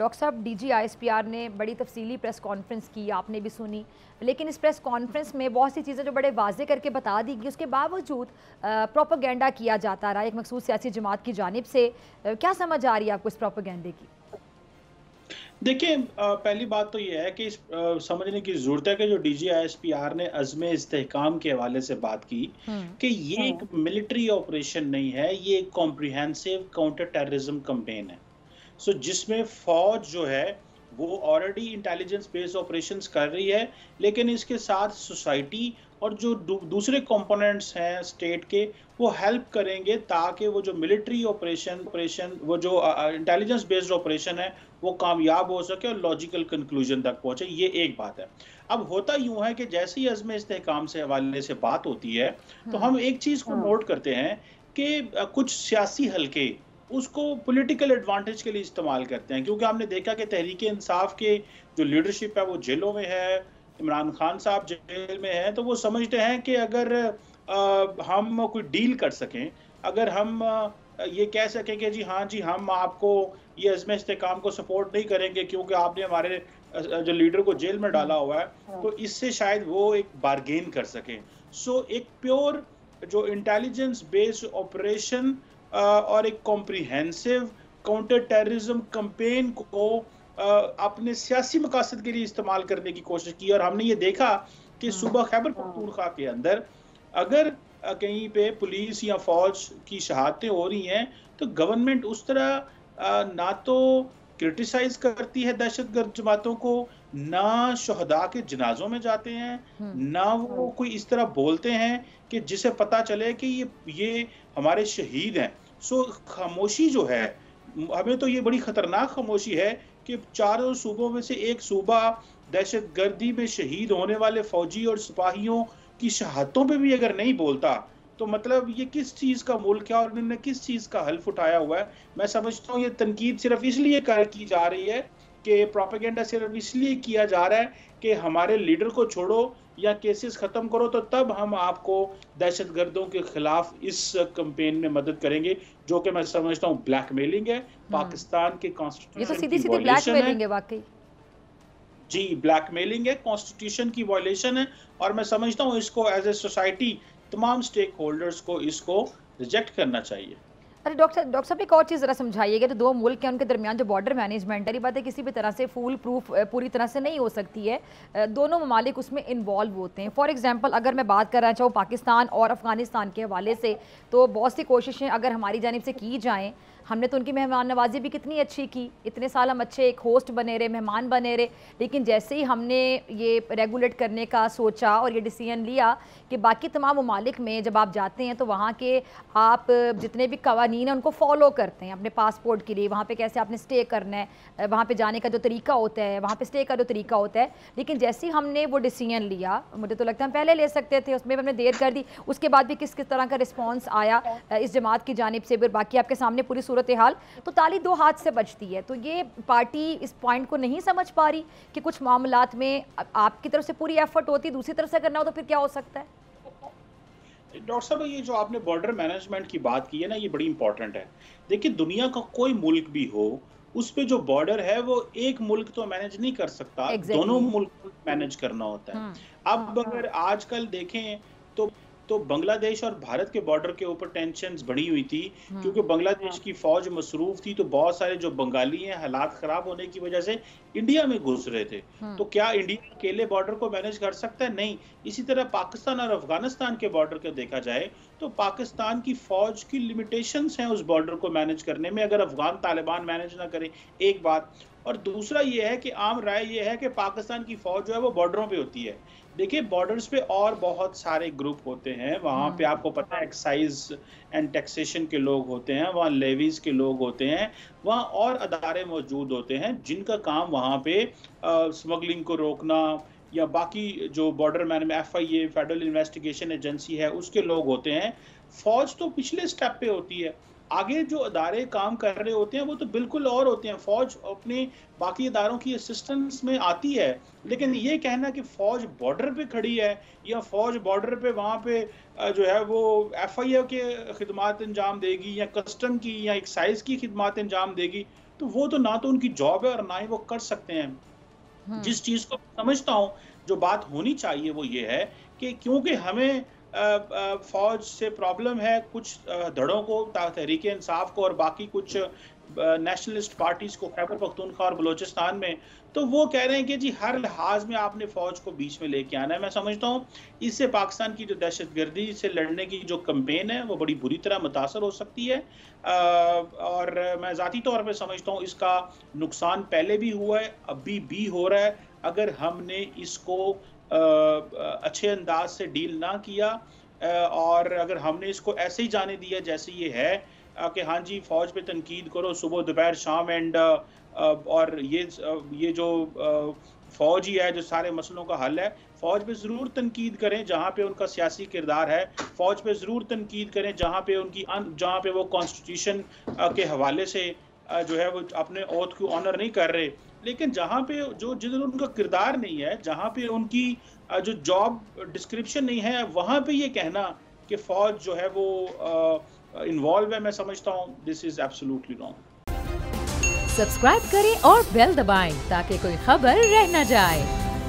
Doctor صاحب D G I S P R نے بڑی تفصیلی پریس کانفرنس کی آپ نے بھی سنی۔ لیکن اس پریس کانفرنس میں بہت سی چیزیں جو بڑے واضح کر کے بتا دی گئی اس کے باوجود پروپوگینڈا کیا جاتا رہا ایک مخصوص سیاسی جماعت کی جانب سے۔ کیا سمجھ آ رہی ہے آپ کو اس پروپوگینڈے کی؟ دیکھیں پہلی بات تو یہ ہے کہ سمجھنے کی ضرورت ہے کہ جو D G I S P R نے عزم استحکام کے حوالے سے بات کی کہ یہ ایک ملٹری آپریشن نہیں ہے یہ ایک کمپریہنسو کاؤنٹر ٹیررزم کمپین ہے۔ سو جس میں فوج جو ہے وہ آلریڈی انٹیلیجنس بیس آپریشنز کر رہی ہے لیکن اس کے ساتھ سوسائٹی اور جو دوسرے کمپوننٹس ہیں اسٹیٹ کے وہ ہیلپ کریں گے تاکہ وہ جو ملٹری آپریشن آپریشن وہ جو انٹیلیجنس بیسڈ آپریشن ہے وہ کامیاب ہو سکے اور لاجیکل کنکلوژن تک پہنچے۔ یہ ایک بات ہے۔ اب ہوتا یوں ہے کہ جیسے ہی عزم استحکام سے حوالے سے بات ہوتی ہے تو ہم ایک چیز کو نوٹ کرتے ہیں کہ کچھ سیاسی حلقے اس کو پولیٹیکل ایڈوانٹیج کے لیے استعمال کرتے ہیں۔ کیونکہ ہم نے دیکھا کہ تحریک انصاف کے جو لیڈرشپ ہے، وہ جیلوں میں ہے، عمران خان صاحب جیل میں ہیں۔ تو وہ سمجھتے ہیں کہ اگر ہم کوئی ڈیل کر سکیں، اگر ہم یہ کہہ سکیں کہ جی ہاں جی ہم آپ کو یہ عزم استحکام کو سپورٹ نہیں کریں گے کیونکہ آپ نے ہمارے جو لیڈر کو جیل میں ڈالا ہوا ہے، تو اس سے شاید وہ ایک بارگین کر سکیں۔ سو ایک پیور جو انٹیلیجنس بیسڈ آپریشن اور ایک کمپریہنسو کاؤنٹر ٹیررزم کمپین کو اپنے سیاسی مقاصد کے لیے استعمال کرنے کی کوشش کی۔ اور ہم نے یہ دیکھا کہ صوبہ خیبر پختونخوا کے اندر اگر کہیں پہ پولیس یا فوج کی شہادتیں ہو رہی ہیں تو گورنمنٹ اس طرح نہ تو کرٹیسائز کرتی ہے دہشت گرد جماعتوں کو نہ شہداء کے جنازوں میں جاتے ہیں نہ وہ کوئی اس طرح بولتے ہیں کہ جسے پتا چلے کہ یہ ہمارے شہید ہیں۔ سو خاموشی جو ہے ہمیں تو یہ بڑی خطرناک خاموشی ہے کہ چاروں صوبوں میں سے ایک صوبہ دہشت گردی میں شہید ہونے والے فوجی اور سپاہیوں کی شہادتوں پہ بھی اگر نہیں بولتا تو مطلب یہ کس چیز کا ملک ہے اور انہوں نے کس چیز کا حلف اٹھایا ہوا ہے؟ میں سمجھتا ہوں یہ تنقید صرف اس لیے کی جا رہی ہے کہ پروپیگنڈا صرف اس لیے کیا جا رہا ہے کہ ہمارے لیڈر کو چھوڑو یا کیسز ختم کرو تو تب ہم آپ کو دہشت گردوں کے خلاف اس کمپین میں مدد کریں گے جو کہ میں سمجھتا ہوں بلیک میلنگ ہے۔ پاکستان کے کانسٹیٹیوشن جی بلیک میلنگ ہے۔ کانسٹیٹیوشن کی وائلیشن ہے۔ اور میں سمجھتا ہوں اس کو ایز اے سوسائٹی تمام سٹیک ہولڈرز کو اس کو ریجیکٹ کرنا چاہیے۔ ارے ڈاکٹر ڈاکٹر صاحب، ایک اور چیز ذرا سمجھائیے گا تو دو ملک ہیں، ان کے درمیان جو بارڈر مینجمنٹ ہے، یہ بات ہے کسی بھی طرح سے فول پروف پوری طرح سے نہیں ہو سکتی ہے۔ دونوں ممالک اس میں انوالو ہوتے ہیں۔ فار ایگزامپل اگر میں بات کرنا چاہوں پاکستان اور افغانستان کے حوالے سے، تو بہت سی کوششیں اگر ہماری جانب سے کی جائیں ہم نے تو ان کی مہمان نوازی بھی کتنی اچھی کی، اتنے سال ہم اچھے ایک ہوسٹ بنے رہے، مہمان بنے رہے، لیکن جیسے ہی ہم نے یہ ریگولیٹ کرنے کا سوچا اور یہ ڈیسیجن لیا کہ باقی تمام ممالک میں جب آپ جاتے ہیں تو وہاں کے آپ جتنے بھی قوانین ہیں ان کو فالو کرتے ہیں اپنے پاسپورٹ کے لیے، وہاں پہ کیسے آپ نے اسٹے کرنا ہے، وہاں پہ جانے کا جو طریقہ ہوتا ہے، وہاں پہ اسٹے کا جو طریقہ ہوتا ہے۔ لیکن جیسے ہی ہم نے وہ ڈیسیجن لیا، مجھے تو لگتا ہے ہم پہلے لے سکتے تھے، اس میں ہم نے دیر کر دی۔ اس کے بعد بھی کس کس طرح کا رسپانس آیا، اس جماعت کی جانب سے باقی آپ کے سامنے پوری صورت صورتحال تو تالی دو ہاتھ سے بچتی ہے۔ تو یہ پارٹی اس پوائنٹ کو نہیں سمجھ پا رہی کہ کچھ معاملات میں آپ کی طرف سے پوری ایفرٹ ہوتی دوسری طرف سے کرنا ہو تو پھر کیا ہو سکتا ہے؟ ڈاکٹر صاحب یہ جو آپ نے بارڈر مینجمنٹ کی بات کی ہے نا یہ بڑی امپورٹنٹ ہے۔ دیکھیں دنیا کا کوئی ملک بھی ہو اس پہ جو بارڈر ہے وہ ایک ملک تو مینج نہیں کر سکتا دونوں ملک مینج کرنا ہوتا ہے۔ اب اگر آج کل دیکھیں تو تو بنگلہ دیش اور بھارت کے بارڈر کے اوپر ٹینشنز بڑی ہوئی تھی کیونکہ بنگلہ دیش کی فوج مصروف تھی تو بہت سارے جو بنگالی ہیں حالات خراب ہونے کی وجہ سے انڈیا میں گھس رہے تھے۔ تو کیا انڈیا اکیلے بارڈر کو مینج کر سکتا ہے؟ نہیں۔ اسی طرح پاکستان اور افغانستان کے بارڈر کو دیکھا جائے تو پاکستان کی فوج کی لمیٹیشنز ہیں اس بارڈر کو مینج کرنے میں اگر افغان طالبان مینج نہ کرے ایک بات۔ اور دوسرا یہ ہے کہ عام رائے یہ ہے کہ پاکستان کی فوج جو ہے وہ بارڈروں پہ ہوتی ہے۔ دیکھیں بارڈرز پہ اور بہت سارے گروپ ہوتے ہیں۔ وہاں پہ آپ کو پتہ ہے ایکسائز اینڈ ٹیکسیشن کے لوگ ہوتے ہیں وہاں لیویز کے لوگ ہوتے ہیں۔ وہاں اور ادارے موجود ہوتے ہیں جن کا کام وہاں پہ سمگلنگ کو روکنا یا باقی جو border main F I A federal investigation agency ہے اس کے لوگ ہوتے ہیں۔ فوج تو پچھلے سٹیپ پہ ہوتی ہے۔ آگے جو ادارے کام کر رہے ہوتے ہیں وہ تو بالکل اور ہوتے ہیں۔ فوج اپنے باقی اداروں کی اسسٹنس میں آتی ہے۔ لیکن یہ کہنا کہ فوج بارڈر پہ کھڑی ہے یا فوج بارڈر پہ وہاں پہ جو ہے وہ ایف آئی اے کے خدمات انجام دے گی یا کسٹم کی یا ایکسائز کی خدمات انجام دے گی تو وہ تو نہ تو ان کی جاب ہے اور نہ ہی وہ کر سکتے ہیں۔ جس چیز کو سمجھتا ہوں جو بات ہونی چاہیے وہ یہ ہے کہ کیونکہ ہمیں فوج سے پرابلم ہے، کچھ دھڑوں کو تحریک انصاف کو اور باقی کچھ نیشنلسٹ پارٹیز کو، خیبر پختونخوا اور بلوچستان میں۔ تو وہ کہہ رہے ہیں کہ جی ہر لحاظ میں آپ نے فوج کو بیچ میں لے کے آنا ہے۔ میں سمجھتا ہوں، اس سے پاکستان کی جو دہشت گردی سے لڑنے کی جو کمپین ہے، وہ بڑی بری طرح متاثر ہو سکتی ہے۔ اور میں ذاتی طور پہ سمجھتا ہوں، اس کا نقصان پہلے بھی ہوا ہے، ابھی بھی ہو رہا ہے۔ اگر ہم نے اس کو اچھے انداز سے ڈیل نہ کیا اور اگر ہم نے اس کو ایسے ہی جانے دیا جیسے یہ ہے کہ ہاں جی فوج پہ تنقید کرو، صبح دوپہر شام اینڈ اور یہ یہ جو فوج ہی ہے، جو سارے مسئلوں کا حل ہے، فوج پہ ضرور تنقید کریں جہاں پہ ان کا سیاسی کردار ہے، فوج پہ ضرور تنقید کریں جہاں پہ ان کی جہاں پہ وہ کانسٹیٹیوشن کے حوالے سے جو ہے وہ اپنے عہد کو آنر نہیں کر رہے۔ لیکن جہاں پہ جو جدھر ان کا کردار نہیں ہے، جہاں پہ ان کی جو جاب ڈسکرپشن نہیں ہے، وہاں پہ یہ کہنا کہ فوج جو ہے وہ انوالو ہے، میں سمجھتا ہوں this is absolutely wrong subscribe کریں اور بیل دبائیں تاکہ کوئی خبر رہ نہ جائے۔